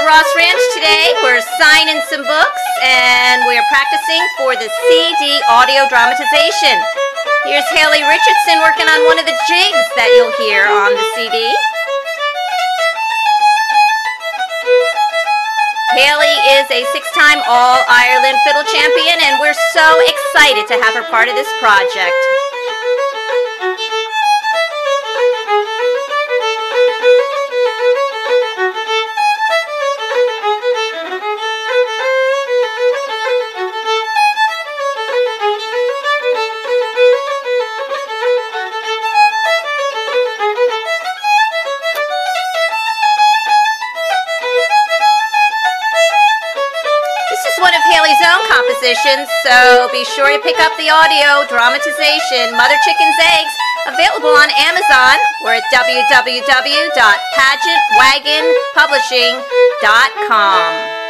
Ross Ranch today. We're signing some books and we're practicing for the CD audio dramatization. Here's Haley Richardson working on one of the jigs that you'll hear on the CD. Haley is a six-time All-Ireland fiddle champion and we're so excited to have her part of this project. Haley's own compositions, so be sure to pick up the audio dramatization Mother Chicken's Eggs, available on Amazon or at www.pageantwagonpublishing.com.